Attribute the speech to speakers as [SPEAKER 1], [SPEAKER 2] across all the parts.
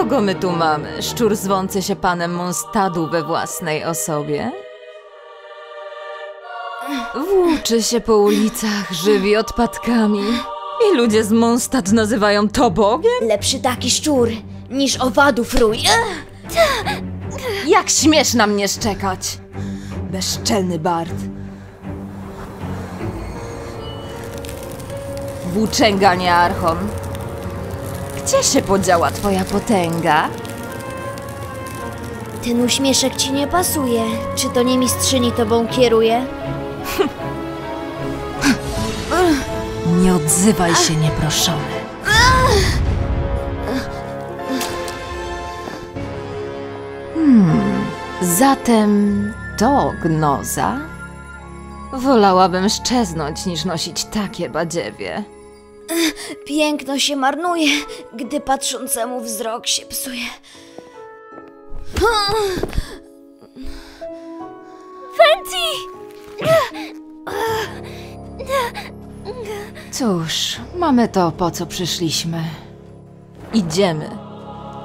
[SPEAKER 1] Kogo my tu mamy? Szczur zwący się panem Monstadu we własnej osobie? Włóczy się po ulicach, żywi odpadkami. I ludzie z Mondstadt nazywają to Bogiem?
[SPEAKER 2] Lepszy taki szczur niż owadów rój.
[SPEAKER 1] Jak śmiesz na mnie szczekać? Bezczelny Bart. Włóczęga, nie Archon. Gdzie się podziała twoja potęga?
[SPEAKER 2] Ten uśmieszek ci nie pasuje. Czy to nie mistrzyni tobą kieruje?
[SPEAKER 1] Nie odzywaj się, nieproszony. Hmm, zatem to gnoza? Wolałabym szczeznąć, niż nosić takie badziewie.
[SPEAKER 2] Piękno się marnuje, gdy patrzącemu wzrok się psuje. Fenty!
[SPEAKER 1] Cóż, mamy to, po co przyszliśmy. Idziemy.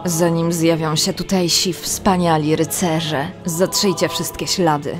[SPEAKER 1] Zanim zjawią się tutejsi wspaniali rycerze, zatrzyjcie wszystkie ślady.